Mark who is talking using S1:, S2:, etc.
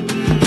S1: that